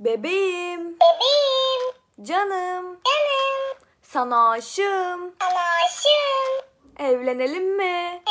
Bebeğim, Bebeğim, canım, canım, sana aşığım. sana aşığım. Evlenelim mi?